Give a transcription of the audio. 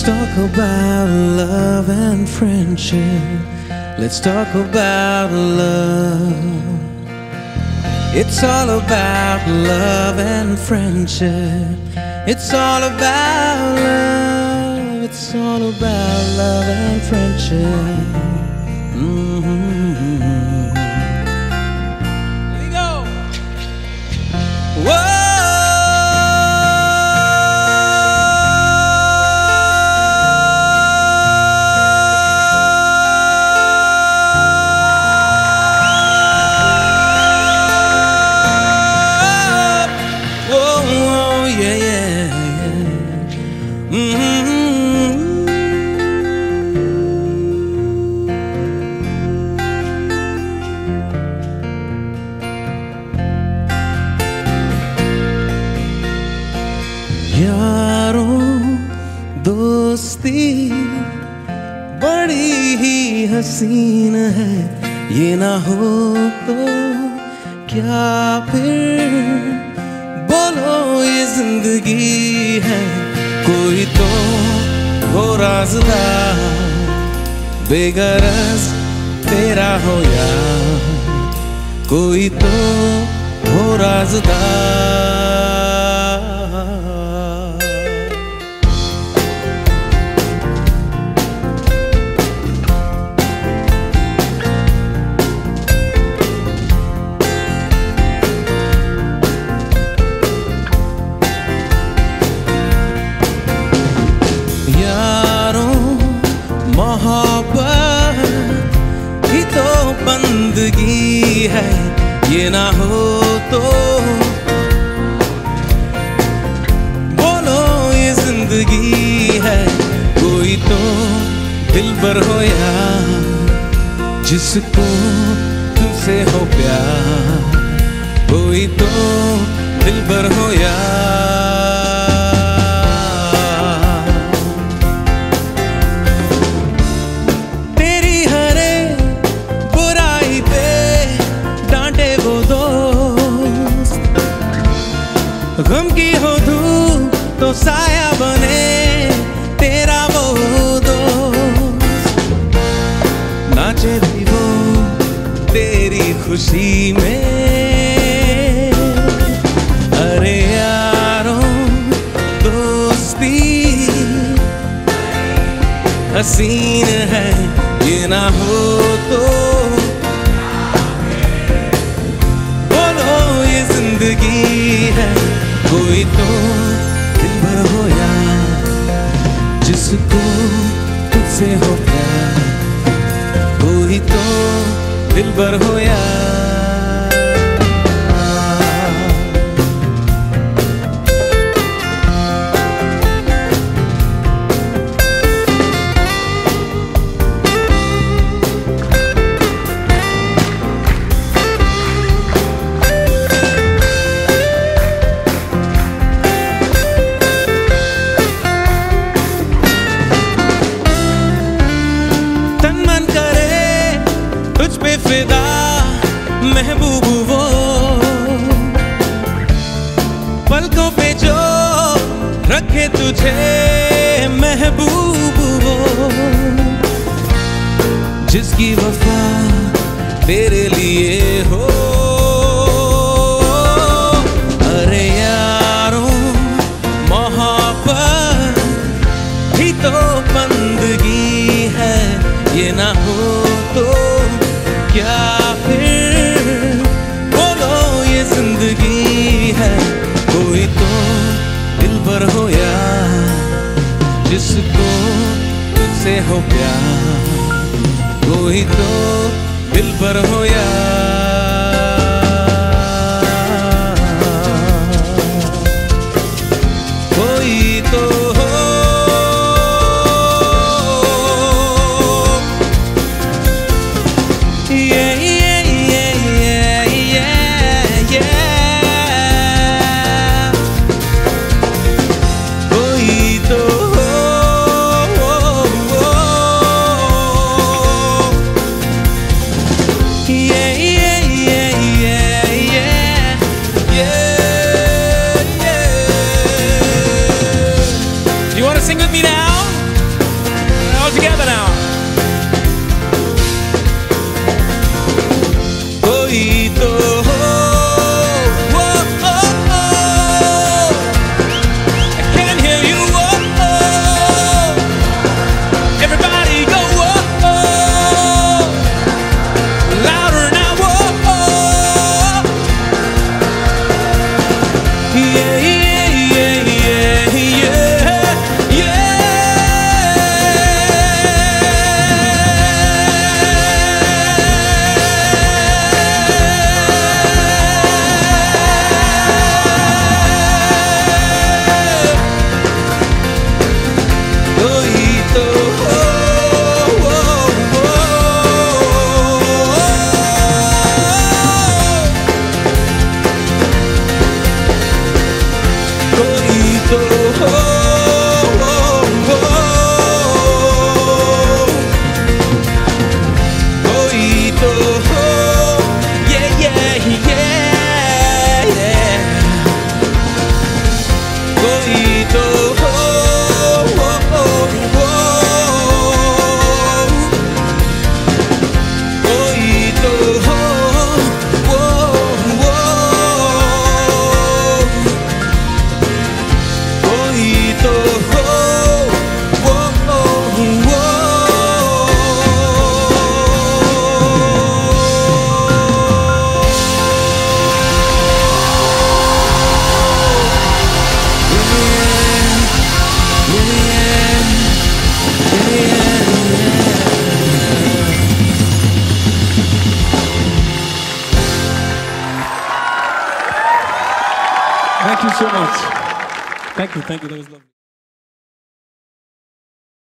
Let's talk about love and friendship. Let's talk about love. It's all about love and friendship. It's all about love. It's all about love and friendship. Mm-hmm. ही हसीन है, ये ना हो तो क्या फिर? बोलो, ये ज़िंदगी है, कोई तो हो राजदार बेगरज तेरा हो या? कोई तो हो राजदार यारों, मोहब्बत ही तो बंदगी है, ये ना हो तो। बोलो, ये ज़िंदगी है, कोई तो दिल भर हो या जिसको तुमसे हो प्यार, कोई तो दिल भर हो या गम की हो धूप तो साया बने, तेरा वो दो नाचे भी वो तेरी खुशी में। अरे दोस्ती, हसीन है, ये ना हो तो। बोलो, ये ज़िंदगी है। कोई तो दिल भर होया जिसको तुझसे हो प्यार कोई तो दिल भर हो फिदा महबूब वो। पलकों पे जो रखे तुझे महबूब वो। जिसकी वफा तेरे लिए हो। तुझसे हो प्यार। कोई तो दिल पर हो या yeah, yeah. Thank you, thank you. That was lovely.